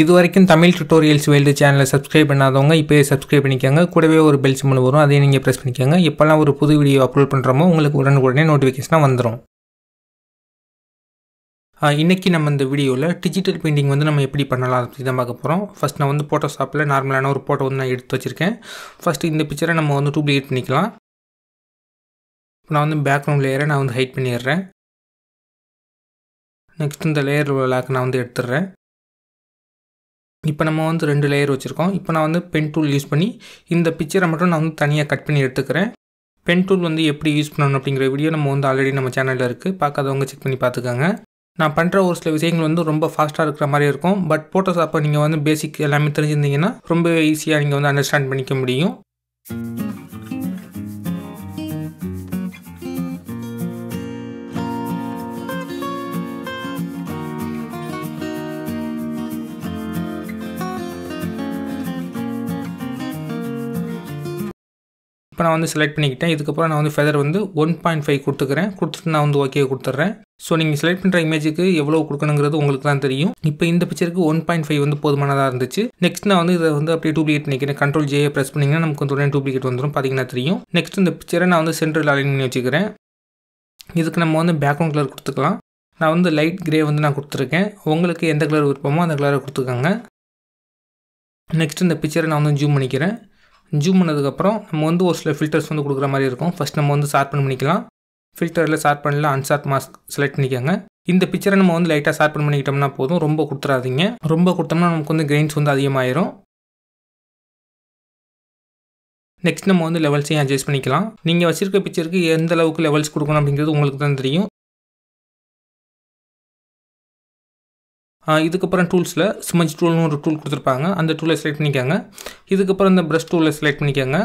இது வரைக்கும் Tamil tutorials world சேனலை சப்ஸ்கிரைப் பண்ணாதவங்க இப்போயே சப்ஸ்கிரைப் பண்ணிக்கோங்க. கூடவே ஒரு பெல் சிம்பிள் வரும் அதையும் நீங்கள் ப்ரெஸ் பண்ணிக்கோங்க. இப்போல்லாம் ஒரு புது வீடியோ அப்லோட் பண்ணுறோமோ உங்களுக்கு உடனுக்குடனே நோட்டிஃபிகேஷனாக வந்துடும் இன்றைக்கி நம்ம இந்த வீடியோவில் டிஜிட்டல் பெயிண்டிங் வந்து நம்ம எப்படி பண்ணலாம் அதை பற்றி தான் பார்க்க போகிறோம் ஃபஸ்ட் நான் வந்து ஃபோட்டோஷாப்பில் நார்மலான ஒரு ஃபோட்டோ வந்து நான் எடுத்து வச்சுருக்கேன். ஃபஸ்ட்டு இந்த பிக்சரை நம்ம வந்து டூப்ளிகேட் பண்ணிக்கலாம். நான் வந்து பேக்ரவுண்ட் லேயரை நான் வந்து ஹைட் பண்ணிடுறேன். நெக்ஸ்ட் இந்த லேயர் லாக் நான் வந்து எடுத்துடுறேன். இப்போ நம்ம வந்து ரெண்டு லேயர் வச்சுருக்கோம். இப்போ நான் வந்து பென் டூல் யூஸ் பண்ணி இந்த பிக்சரை மட்டும் நான் வந்து தனியாக கட் பண்ணி எடுத்துக்கிறேன். பென் டூல் வந்து எப்படி யூஸ் பண்ணணும் அப்படிங்கிற வீடியோ நம்ம வந்து ஆல்ரெடி நம்ம சேனலில் இருக்குது பார்க்காதவங்க செக் பண்ணி பார்த்துக்கோங்க. நான் பண்ணுற ஒரு சில விஷயங்கள் வந்து ரொம்ப ஃபாஸ்ட்டாக இருக்கிற மாதிரி இருக்கும். பட் ஃபோட்டோஷாப்பை நீங்கள் வந்து பேசிக் எல்லாமே தெரிஞ்சிருந்தீங்கன்னா ரொம்ப ஈஸியாக நீங்கள் வந்து அண்டர்ஸ்டாண்ட் பண்ணிக்க முடியும். இப்போ நான் வந்து செலக்ட் பண்ணிக்கிட்டேன். இதுக்கப்புறம் நான் வந்து ஃபெதர் வந்து ஒன் பாயிண்ட் ஃபைவ் கொடுத்துக்கிறேன். கொடுத்துட்டு நான் வந்து ஓகே கொடுத்துட்றேன். ஸோ நீங்கள் செலக்ட் பண்ணுற இமேஜுக்கு எவ்வளோ கொடுக்கணுங்கிறது உங்களுக்கு தான் தெரியும். இப்போ இந்த பிக்சருக்கு ஒன் பாயிண்ட் ஃபைவ் வந்து போதுமானதாக இருந்துச்சு. நெக்ஸ்ட் நான் வந்து இதை வந்து அப்படியே டூப்ளிகேட் பண்ணிக்கிறேன். கண்ட்ரோல் ஜேயை ப்ரெஸ் பண்ணிங்கன்னா நமக்கு வந்து உடனே டூப்ளிகேட் வந்துடும் பார்த்தீங்கன்னா தெரியும். நெக்ஸ்ட் இந்த பிக்சரை நான் வந்து சென்ட்ரல் அலைன் பண்ணி வச்சுக்கிறேன். இதுக்கு நம்ம வந்து பேக்ரவுண்ட் கலர் கொடுத்துக்கலாம். நான் வந்து லைட் கிரே வந்து நான் கொடுத்துருக்கேன். உங்களுக்கு எந்த கலர் விருப்பமோ அந்த கலரை கொடுத்துக்கோங்க. நெக்ஸ்ட் இந்த பிக்சரை நான் வந்து ஜூம் பண்ணிக்கிறேன். ஜூம் பண்ணதுக்கப்புறம் நம்ம வந்து ஒரு சில ஃபில்டர்ஸ் வந்து கொடுக்குற மாதிரி இருக்கும். ஃபஸ்ட் நம்ம வந்து ஷார்ப்பன் பண்ணிக்கலாம். ஃபில்டரில் ஷார்ப் பண்ணல அன்ஷார்ப் மாஸ்க் செலக்ட் பண்ணிக்கோங்க. இந்த பிக்சரை நம்ம வந்து லைட்டாக ஷார்ப்பன் பண்ணிக்கிட்டோம்னா போதும். ரொம்ப கொடுத்துறாதீங்க. ரொம்ப கொடுத்தோம்னா நமக்கு வந்து கிரெயின்ஸ் வந்து அதிகமாயிரும். நெக்ஸ்ட் நம்ம வந்து லெவல்ஸையும் அட்ஜஸ்ட் பண்ணிக்கலாம். நீங்கள் வச்சிருக்க பிக்சருக்கு எந்த அளவுக்கு லெவல்ஸ் கொடுக்கணும் அப்படிங்கிறது உங்களுக்கு தான் தெரியும். இதுக்கப்புறம் டூல்ஸில் ஸ்மஜ் டூல்னு ஒரு டூல் கொடுத்துருப்பாங்க. அந்த டூலை செலக்ட் பண்ணிக்கோங்க. இதுக்கப்புறம் இந்த ப்ரஷ் டூலை செலக்ட் பண்ணிக்கோங்க.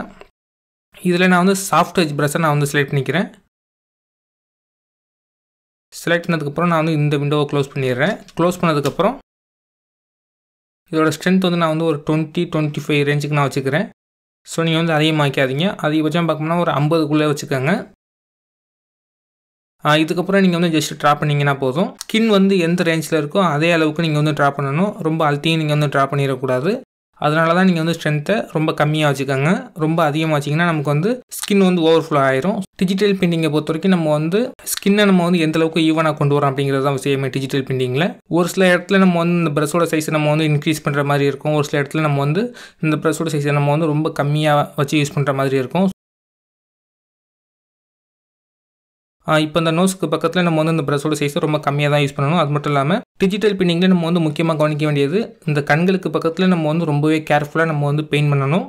இதில் நான் வந்து சாஃப்ட் டச் ப்ரஷ்ஷை நான் வந்து செலக்ட் பண்ணிக்கிறேன். செலக்ட் பண்ணதுக்கப்புறம் நான் வந்து இந்த விண்டோவை க்ளோஸ் பண்ணிடுறேன். க்ளோஸ் பண்ணதுக்கப்புறம் இதோட ஸ்ட்ரென்த் வந்து நான் வந்து ஒரு டுவெண்ட்டி டுவெண்ட்டி ஃபைவ் ரேஞ்சுக்கு நான் வச்சுக்கிறேன். ஸோ நீங்கள் வந்து அதிகமாக்காதீங்க. அதிகபட்சம் பார்க்கணும்னா ஒரு ஐம்பதுக்குள்ளே வச்சுக்கோங்க. இதுக்கப்புறம் நீங்கள் வந்து ஜஸ்ட் ட்ரா பண்ணிங்கன்னா போதும். ஸ்கின் வந்து எந்த ரேஞ்சில் இருக்கோ அதே அளவுக்கு நீங்கள் வந்து ட்ரா பண்ணணும். ரொம்ப அழுத்தியும் நீங்கள் வந்து ட்ரா பண்ணிடக்கூடாது. அதனால தான் நீங்கள் வந்து ஸ்ட்ரென்த்தை ரொம்ப கம்மியாக வச்சுக்கோங்க. ரொம்ப அதிகமாக வச்சிங்கன்னா நமக்கு வந்து ஸ்கின் வந்து ஓவர்ஃப்ளோ ஆயிரும். டிஜிட்டல் பெயிண்டிங்கை பொறுத்த வரைக்கும் நம்ம வந்து ஸ்கின்னை நம்ம வந்து எந்த அளவுக்கு ஈவனாக கொண்டு வரோம் அப்படிங்கிறது தான் விஷயமே டிஜிட்டல் பெயிண்டிங்கில் ஒரு சில இடத்துல நம்ம வந்து இந்த ப்ரஷோட சைஸை நம்ம வந்து இன்க்ரீஸ் பண்ணுற மாதிரி இருக்கும். ஒரு சில இடத்துல நம்ம வந்து இந்த ப்ரஷோட சைஸை நம்ம வந்து ரொம்ப கம்மியாக வச்சு யூஸ் பண்ணுற மாதிரி இருக்கும். இப்போ இந்த நோஸ்க்கு பக்கத்தில் நம்ம வந்து இந்த ப்ரஷோட சைஸை ரொம்ப கம்மியாக தான் யூஸ் பண்ணணும். அது மட்டும் இல்லாமல் டிஜிட்டல் பெயிண்டிங்கில் நம்ம வந்து முக்கியமாக கவனிக்க வேண்டியது இந்த கண்களுக்கு பக்கத்தில் நம்ம வந்து ரொம்பவே கேர்ஃபுல்லாக நம்ம வந்து பெயிண்ட் பண்ணணும்.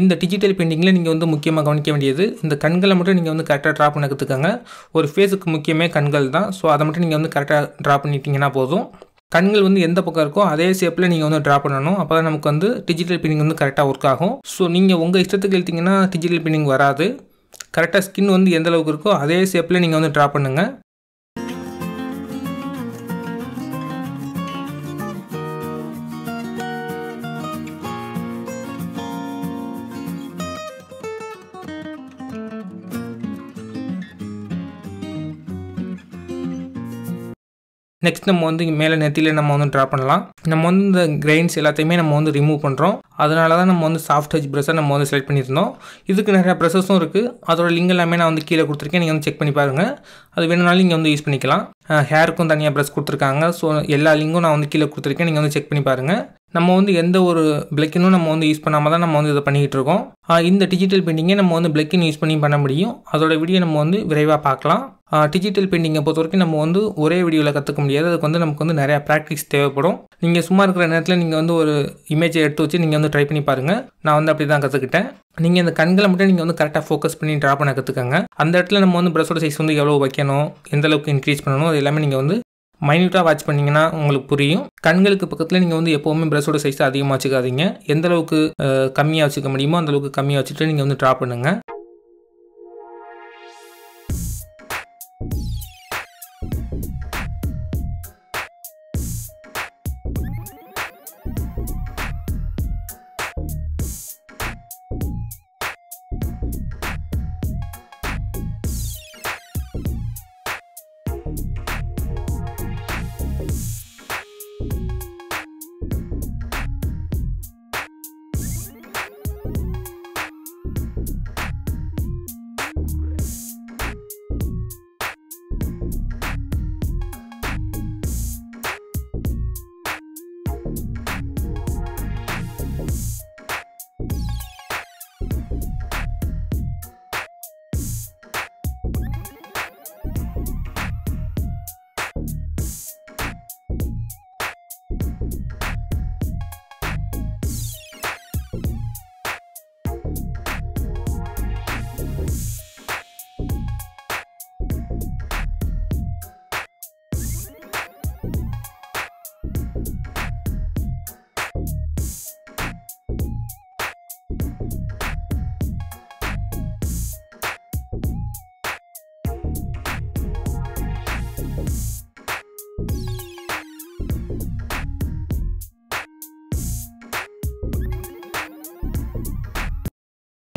இந்த டிஜிட்டல் பெயிண்டிங்கில் நீங்கள் வந்து முக்கியமாக கவனிக்க வேண்டியது இந்த கண்களை மட்டும் நீங்கள் வந்து கரெக்டாக ட்ரா பண்ண கற்றுக்கங்க ஒரு ஃபேஸுக்கு முக்கியமே கண்கள் தான். ஸோ அதை மட்டும் நீங்கள் வந்து கரெக்டாக ட்ரா பண்ணிட்டீங்கன்னா போதும். கண்கள் வந்து எந்த பக்கம் இருக்கோ அதே ஷேப்பில் நீங்கள் வந்து ட்ரா பண்ணணும். அப்போ தான் நமக்கு வந்து டிஜிட்டல் பெயிண்டிங் வந்து கரெக்டாக ஒர்க் ஆகும். ஸோ நீங்கள் உங்கள் இஷ்டத்துக்கு எழுத்திங்கன்னா டிஜிட்டல் பெயிண்டிங் வராது. கரெக்டாக ஸ்கின் வந்து எந்த அளவுக்கு இருக்கோ அதே ஷேப்பில் நீங்கள் வந்து ட்ரா பண்ணுங்கள் நெக்ஸ்ட் நம்ம வந்து மேலே நெத்தியில் நம்ம வந்து ட்ரா பண்ணலாம் நம்ம வந்து இந்த கிரெயின்ஸ் எல்லாத்தையுமே நம்ம வந்து ரிமூவ் பண்ணுறோம் அதனால தான் நம்ம வந்து சாஃப்ட் டச் ப்ரெஷ்ஷை நம்ம வந்து செலக்ட் பண்ணியிருந்தோம் இதுக்கு நிறையா ப்ரெஷஸும் இருக்குது அதோட லிங்க் எல்லாமே நான் வந்து கீழே கொடுத்துருக்கேன் நீங்கள் வந்து செக் பண்ணி பாருங்கள் அது வேணும்னாலும் நீங்கள் வந்து யூஸ் பண்ணிக்கலாம் ஹேருக்கும் தனியாக ப்ரெஷ் கொடுத்துருக்காங்க ஸோ எல்லா லிங்கும் நான் வந்து கீழே கொடுத்துருக்கேன் நீங்கள் வந்து செக் பண்ணி பாருங்கள் நம்ம வந்து எந்த ஒரு பிளக்கினும் நம்ம வந்து யூஸ் பண்ணாமல் தான் நம்ம வந்து இதை பண்ணிக்கிட்டு இருக்கோம் இந்த டிஜிட்டல் பெயிண்டிங்கை நம்ம வந்து பிளக்கின் யூஸ் பண்ணி பண்ண முடியும் அதோட வீடியோ நம்ம வந்து விரைவாக பார்க்கலாம் டிஜிட்டல் பெயிண்டிங்கை பொறுத்த வரைக்கும் நம்ம வந்து ஒரே வீடியோவில் கற்றுக்க முடியாது. அதுக்கு வந்து நமக்கு வந்து நிறையா ப்ராக்டிஸ் தேவைப்படும். நீங்கள் சும்மா இருக்கிற நேரத்தில் நீங்கள் வந்து ஒரு இமேஜை எடுத்து வச்சு நீங்கள் வந்து ட்ரை பண்ணி பாருங்கள் நான் வந்து அப்படி தான் கற்றுக்கிட்டேன் நீங்கள் இந்த கண்களை மட்டும் நீங்கள் வந்து கரெக்டாக ஃபோக்கஸ் பண்ணி ட்ரா பண்ண கற்றுக்கங்க அந்த இடத்துல நம்ம வந்து ப்ரெஷ்ஷோட சைஸ் வந்து எவ்வளோ வைக்கணும் எந்த அளவுக்கு இன்க்ரீஸ் பண்ணணும் அது எல்லாமே நீங்கள் வந்து மைன்யூட்டாக வாட்ச் பண்ணிங்கன்னா உங்களுக்கு புரியும். கண்களுக்கு பக்கத்தில் நீங்கள் வந்து எப்போவுமே ப்ரெஷ்ஷோட சைஸ் அதிகமாக வச்சுக்காதீங்க. எந்த அளவுக்கு கம்மியாக வச்சுக்க முடியுமோ அந்த அளவுக்கு கம்மியாக வச்சுட்டு நீங்கள் வந்து ட்ரா பண்ணுங்கள்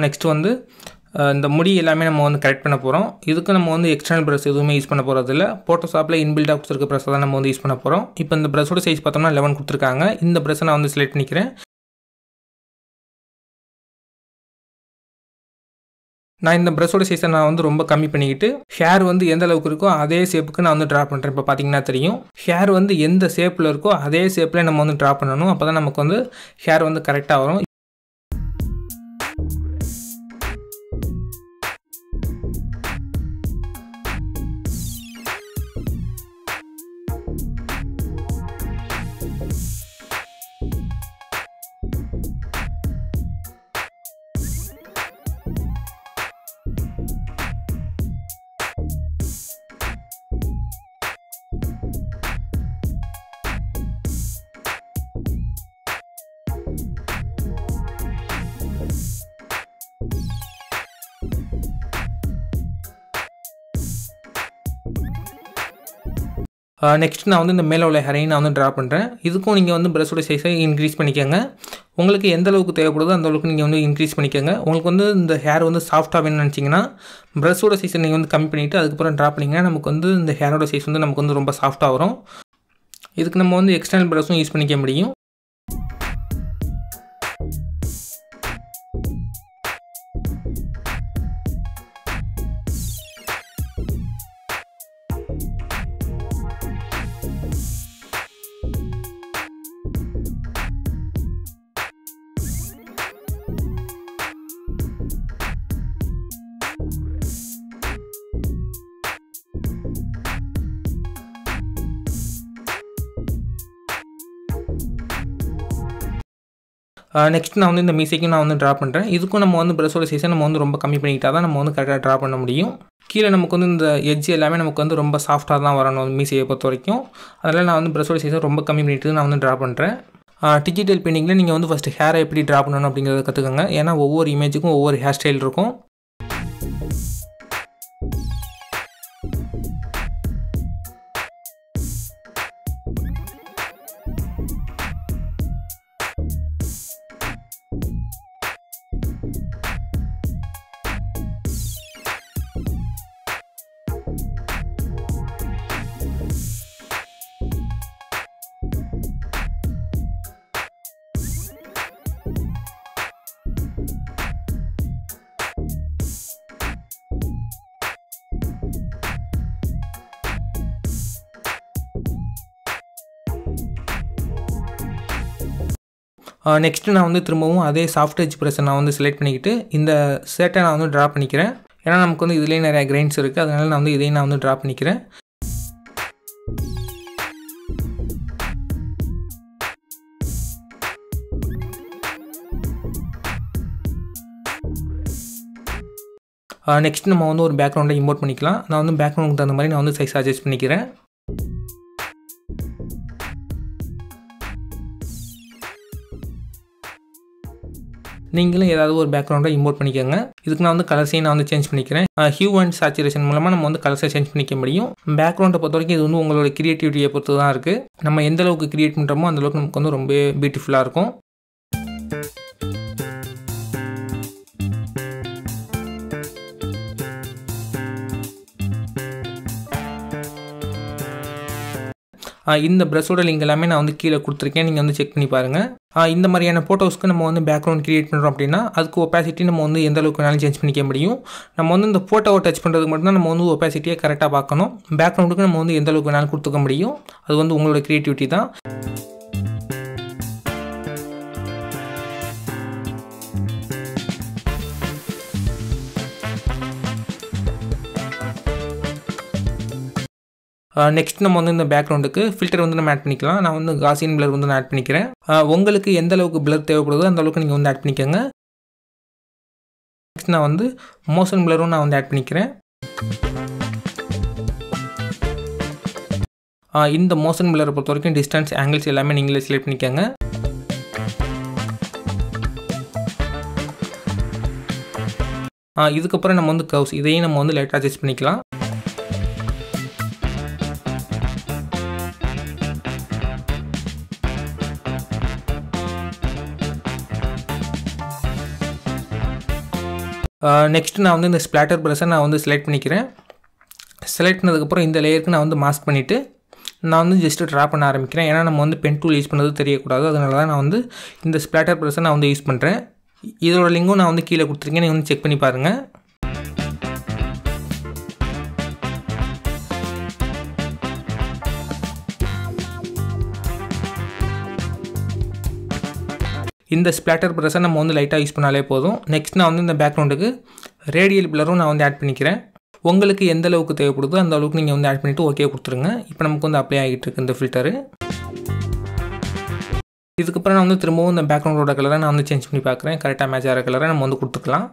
நெக்ஸ்ட் வந்து இந்த முடி எல்லாமே நம்ம வந்து கரெக்ட் பண்ண போகிறோம் இதுக்கு நம்ம வந்து எக்ஸ்டர்னல் ப்ரெஷ் எதுவுமே யூஸ் பண்ண போகிறதில்ல ஃபோட்டோஷாப்பில் இன்பில்டாக கொடுத்துருக்க ப்ரெஷ்ஷை தான் நம்ம வந்து யூஸ் பண்ண போகிறோம் இப்போ இந்த ப்ரெஷ்ஷோட சைஸ் பார்த்தோம்னா லெவன் கொடுத்துருக்காங்க. இந்த ப்ரெஷ்ஷை நான் வந்து செலக்ட் பண்ணிக்கிறேன். நான் இந்த ப்ரெஷ்ஷோட சைஸை நான் வந்து ரொம்ப கம்மி பண்ணிக்கிட்டு ஹேர் வந்து எந்த அளவுக்கு இருக்கோ அதே ஷேப்புக்கு நான் வந்து ட்ரா பண்ணுறேன் இப்போ பார்த்தீங்கன்னா தெரியும். ஹேர் வந்து எந்த ஷேப்பில் இருக்கோ அதே ஷேப்பில் நம்ம வந்து ட்ரா பண்ணணும். அப்போ தான் நமக்கு வந்து ஹேர் வந்து கரெக்டாக வரும். நெக்ஸ்ட் நான் வந்து இந்த மேலே உள்ள ஹேரையும் நான் வந்து ட்ரா பண்ணுறேன் இதுக்கும் நீங்கள் வந்து ப்ரெஷ்ஷோட சைஸை இன்க்ரீஸ் பண்ணிக்கோங்க. உங்களுக்கு எந்த அளவுக்கு தேவைப்படுதோ அந்த அளவுக்கு நீங்கள் வந்து இன்க்ரீஸ் பண்ணிக்கோங்க. உங்களுக்கு வந்து இந்த ஹேர் வந்து சாஃப்டாக வேணும்னு நினச்சிங்கன்னா ப்ரெஷ்ஷோட சைஸை நீங்கள் வந்து கம்மி பண்ணிவிட்டு அதுக்கப்புறம் ட்ரா பண்ணிங்கன்னா நமக்கு வந்து இந்த ஹேரோட சைஸ் வந்து நமக்கு வந்து ரொம்ப சாஃப்டாக வரும். இதுக்கு நம்ம வந்து எக்ஸ்டர்னல் ப்ரெஷ்ஷும் யூஸ் பண்ணிக்க முடியும். நெக்ஸ்ட் நான் வந்து இந்த மீசைக்கும் நான் வந்து ட்ரா பண்ணுறேன் இதுக்கும் நம்ம வந்து ப்ரெஷ்ஷோட சைஸை நம்ம வந்து ரொம்ப கம்மி பண்ணிக்கிட்டா தான் நம்ம வந்து கரெக்டாக ட்ரா பண்ண முடியும். கீழே நமக்கு வந்து இந்த எட்ஜ் எல்லாமே நமக்கு வந்து ரொம்ப சாஃப்டாக தான் வரணும் மீசையை பொறுத்த வரைக்கும். அதனால் நான் வந்து ப்ரெஸோட சைஸை ரொம்ப கம்மி பண்ணிட்டு நான் வந்து ட்ரா பண்ணுறேன் டிஜிட்டல் பெயிண்டிங்கில் நீங்கள் வந்து ஃபஸ்ட்டு ஹேரை எப்படி ட்ரா பண்ணணும் அப்படிங்கிறத கற்றுக்கோங்க ஏன்னா ஒவ்வொரு இமேஜுக்கும் ஒவ்வொரு ஹேர் ஸ்டைல் இருக்கும். நெக்ஸ்ட்டு நான் வந்து திரும்பவும் அதே சாஃப்ட் எஜ் ப்ரெஸ்ஸை நான் வந்து செலக்ட் பண்ணிக்கிட்டு இந்த சேட்டை நான் வந்து ட்ரா பண்ணிக்கிறேன். ஏன்னா நமக்கு வந்து இதுலேயே நிறையா கிரைன்ஸ் இருக்குது அதனால் நான் வந்து இதையும் நான் வந்து ட்ரா பண்ணிக்கிறேன். நெக்ஸ்ட் நம்ம வந்து ஒரு பேக்ரவுண்டை இம்போர்ட் பண்ணிக்கலாம். நான் வந்து பேக்ரவுண்டுக்கு தகுந்த மாதிரி நான் வந்து சைஸ் அட்ஜஸ்ட் பண்ணிக்கிறேன். நீங்களும் ஏதாவது ஒரு பேக்ரவுண்டை இம்போர்ட் பண்ணிக்கோங்க. இதுக்கு நான் வந்து கலர்ஸையும் நான் வந்து சேஞ்ச் பண்ணிக்கிறேன். ஹியூ அண்ட் சாச்சுரேஷன் மூலமாக நம்ம வந்து கலர்ஸை சேஞ்ச் பண்ணிக்க முடியும். பேக்ரவுண்டை பொறுத்த வரைக்கும் இது வந்து உங்களோட கிரியேட்டிவிட்டியை பொறுத்து தான் இருக்குது நம்ம எந்த அளவுக்கு கிரியேட் பண்ணுறோமோ அந்த அளவுக்கு நமக்கு வந்து ரொம்ப பியூட்டிஃபுல்லாக இருக்கும். இந்த ப்ரெஷ்ஷோட லிங்க் எல்லாமே நான் வந்து கீழே கொடுத்துருக்கேன். நீங்கள் வந்து செக் பண்ணி பாருங்கள் இந்த மாதிரியான ஃபோட்டோஸ்க்கு நம்ம வந்து பேக்ரவுண்ட் கிரியேட் பண்ணுறோம் அப்படின்னா அதுக்கு ஒப்பாசிட்டி நம்ம வந்து எந்த அளவுக்கு வேணாலும் சேஞ்ச் பண்ணிக்க முடியும். நம்ம வந்து இந்த ஃபோட்டோவை டச் பண்ணுறதுக்கு மட்டும்தான் நம்ம வந்து ஒப்பாசிட்டியை கரெக்டாக பார்க்கணும். பேக்ரவுண்டுக்கு நம்ம வந்து எந்த அளவுக்கு வேணாலும் கொடுத்துக்க முடியும். அது வந்து உங்களோட க்ரியேட்டிவிட்டி தான். நெக்ஸ்ட் நம்ம வந்து இந்த பேக்ரவுண்டுக்கு ஃபில்டர் வந்து நம்ம ஆட் பண்ணிக்கலாம். நான் வந்து காசியன் பிளர் வந்து நான் ஆட் பண்ணிக்கிறேன். உங்களுக்கு எந்த அளவுக்கு பிளர் தேவைப்படுதோ அந்த அளவுக்கு நீங்கள் வந்து ஆட் பண்ணிக்கோங்க. நெக்ஸ்ட் நான் வந்து மோஷன் பிளரும் நான் வந்து ஆட் பண்ணிக்கிறேன். இந்த மோஷன் பிளரை பொறுத்த வரைக்கும் டிஸ்டன்ஸ் ஆங்கிள்ஸ் எல்லாமே நீங்களே செலக்ட் பண்ணிக்கோங்க. இதுக்கப்புறம் நம்ம வந்து கவுஸ் இதையும் நம்ம வந்து லைட்டாக அட்ஜஸ்ட் பண்ணிக்கலாம். நெக்ஸ்ட் நான் வந்து இந்த ஸ்பிளாட்டர் ப்ரெஷ்ஷை நான் வந்து செலக்ட் பண்ணிக்கிறேன். செலக்ட் பண்ணதுக்கப்புறம் இந்த லேயருக்கு நான் வந்து மாஸ்க் பண்ணிவிட்டு நான் வந்து ஜஸ்ட்டு ட்ரா பண்ண ஆரம்பிக்கிறேன். ஏன்னா நம்ம வந்து பென் டூல் யூஸ் பண்ணது தெரியக்கூடாது. அதனால தான் நான் வந்து இந்த ஸ்பிளாட்டர் ப்ரெஷ்ஷை நான் வந்து யூஸ் பண்ணுறேன் இதோட லிங்கும் நான் வந்து கீழே கொடுத்துருக்கேன். நீங்கள் வந்து செக் பண்ணி பாருங்கள் இந்த ஸ்பிளாட்டர் ப்ரெஷ்ஷை நம்ம வந்து லைட்டாக யூஸ் பண்ணாலே போதும். நெக்ஸ்ட் நான் வந்து இந்த பேக்ரவுண்டுக்கு ரேடியல் பிளரும் நான் வந்து ஆட் பண்ணிக்கிறேன். உங்களுக்கு எந்த அளவுக்கு தேவைப்படுதோ அந்த அளவுக்கு நீங்கள் வந்து ஆட் பண்ணிவிட்டு ஓகே கொடுத்துருங்க. இப்போ நமக்கு வந்து அப்ளை ஆகிட்டு இருக்கு இந்த ஃபில்டரு இதுக்கப்புறம் நான் வந்து திரும்பவும் இந்த பேக்ரவுண்டோட கலரை நான் வந்து சேஞ்ச் பண்ணி பார்க்குறேன். கரெக்டாக மேட்ச் ஆகிற கலரை நம்ம வந்து கொடுத்துக்கலாம்.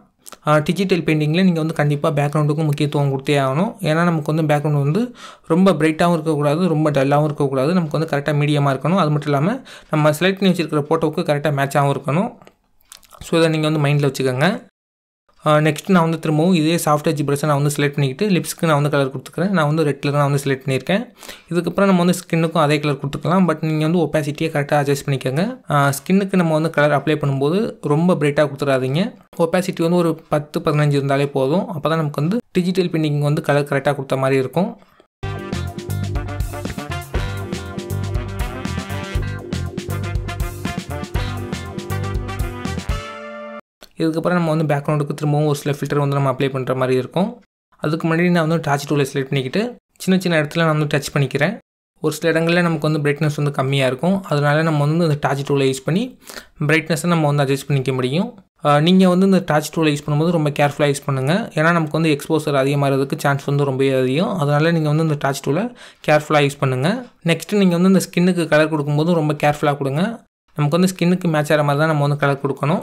டிஜிட்டல் பெயிண்டிங்கில் நீங்கள் வந்து கண்டிப்பாக பேக்ரவுண்டுக்கும் முக்கியத்துவம் கொடுத்தே ஆகணும். ஏன்னா நமக்கு வந்து பேக்ரவுண்ட் வந்து ரொம்ப பிரைட்டாகவும் இருக்கக்கூடாது ரொம்ப டல்லாகவும் இருக்கக்கூடாது. நமக்கு வந்து கரெக்டாக மீடியமாக இருக்கணும். அது மட்டும் இல்லாமல் நம்ம செலக்ட் பண்ணி வச்சுருக்கிற ஃபோட்டோவுக்கு கரெக்டாக மேட்சாகவும் இருக்கணும். ஸோ இதை நீங்கள் வந்து மைண்டில் வச்சுக்கோங்க. நெக்ஸ்ட் நான் வந்து திரும்பவும் இதே சாஃப்ட் எஜ் நான் வந்து செலக்ட் பண்ணிக்கிட்டு லிப்ஸ்க்கு நான் வந்து கலர் கொடுத்துக்கிறேன். நான் வந்து ரெட் கலர் நான் வந்து செலக்ட் பண்ணியிருக்கேன். இதுக்கப்புறம் நம்ம வந்து ஸ்கின்னுக்கும் அதே கலர் கொடுத்துக்கலாம். பட் நீங்கள் வந்து ஒப்பாசிட்டியை கரெக்டாக அட்ஜஸ்ட் பண்ணிக்கோங்க. ஸ்கின்னுக்கு நம்ம வந்து கலர் அப்ளை பண்ணும்போது ரொம்ப பிரைட்டாக கொடுத்துடாதீங்க. ஒப்பாசிட்டி வந்து ஒரு பத்து பதினஞ்சு இருந்தாலே போதும். அப்போ தான் நமக்கு வந்து டிஜிட்டல் பெயிண்டிங் வந்து கலர் கரெக்டாக கொடுத்த மாதிரி இருக்கும். இதுக்கப்புறம் நம்ம வந்து பேக்ரவுண்டுக்கு திரும்பவும் ஒரு சில ஃபில்டர் வந்து நம்ம அப்ளை பண்ணுற மாதிரி இருக்கும். அதுக்கு முன்னாடி நான் வந்து டாச் டூலை செலக்ட் பண்ணிக்கிட்டு சின்ன சின்ன இடத்துல நான் வந்து டச் பண்ணிக்கிறேன். ஒரு சில இடங்களில் நமக்கு வந்து பிரைட்னஸ் வந்து கம்மியாக இருக்கும். அதனால நம்ம வந்து இந்த டாச் டூலை யூஸ் பண்ணி பிரைட்னஸை நம்ம வந்து அட்ஜஸ்ட் பண்ணிக்க முடியும். நீங்கள் வந்து இந்த டாச் டூலை யூஸ் பண்ணும்போது ரொம்ப கேர்ஃபுல்லாக யூஸ் பண்ணுங்கள் ஏன்னா நமக்கு வந்து எக்ஸ்போசர் அதிகமாகிறதுக்கு சான்ஸ் வந்து ரொம்ப அதிகம். அதனால் நீங்கள் வந்து இந்த டாச் டூலை கேர்ஃபுல்லாக யூஸ் பண்ணுங்கள் நெக்ஸ்ட்டு நீங்கள் வந்து இந்த ஸ்கின்னுக்கு கலர் கொடுக்கும்போது ரொம்ப கேர்ஃபுல்லாக கொடுங்க. நமக்கு வந்து ஸ்கின்னுக்கு மேட்ச் ஆகிற மாதிரி தான் நம்ம வந்து கலர் கொடுக்கணும்.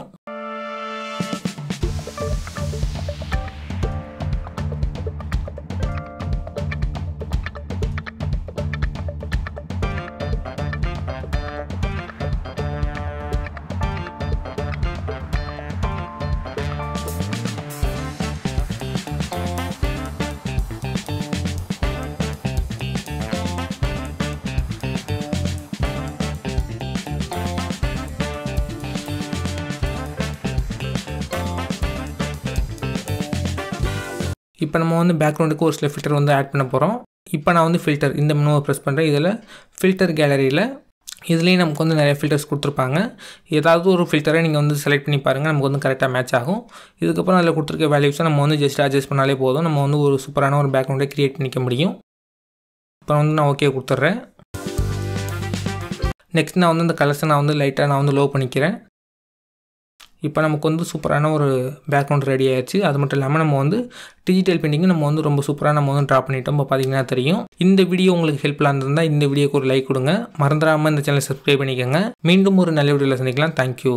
இப்போ நம்ம வந்து பேக்ரவுண்டுக்கு ஒரு சில ஃபில்டர் வந்து ஆட் பண்ண போகிறோம் இப்போ நான் வந்து ஃபில்டர் இந்த மெனுவை ப்ரெஸ் பண்ணுறேன் இதில் ஃபில்டர் கேலரியில் இதுலேயும் நமக்கு வந்து நிறைய ஃபில்டர்ஸ் கொடுத்துருப்பாங்க. ஏதாவது ஒரு ஃபில்டரை நீங்கள் வந்து செலக்ட் பண்ணி பாருங்கள் நமக்கு வந்து கரெக்டாக மேட்ச் ஆகும். இதுக்கப்புறம் அதில் கொடுத்துருக்க வேல்யூஸை நம்ம வந்து ஜஸ்ட் அட்ஜஸ்ட் பண்ணாலே போதும். நம்ம வந்து ஒரு சூப்பரான ஒரு பேக்ரவுண்டை க்ரியேட் பண்ணிக்க முடியும். இப்போ வந்து நான் ஓகே கொடுத்துட்றேன். நெக்ஸ்ட் நான் வந்து இந்த கலர்ஸை நான் வந்து லைட்டாக நான் வந்து லோ பண்ணிக்கிறேன். இப்போ நமக்கு வந்து சூப்பரான ஒரு பேக்ரவுண்ட் ரெடி ஆயிடுச்சு. அது மட்டும் இல்லாமல் நம்ம வந்து டிஜிட்டல் பெயிண்டிங் நம்ம வந்து ரொம்ப சூப்பராக நம்ம வந்து ட்ரா பண்ணிட்டோம். இப்போ பார்த்தீங்கன்னா தெரியும். இந்த வீடியோ உங்களுக்கு ஹெல்ப்ஃபுல்லாக இருந்திருந்தால் இந்த வீடியோக்கு ஒரு லைக் கொடுங்க. மறந்துடாமல் இந்த சேனலை சப்ஸ்கிரைப் பண்ணிக்கோங்க. மீண்டும் ஒரு நல்ல வீடியோவில் சந்திக்கலாம். தேங்க்யூ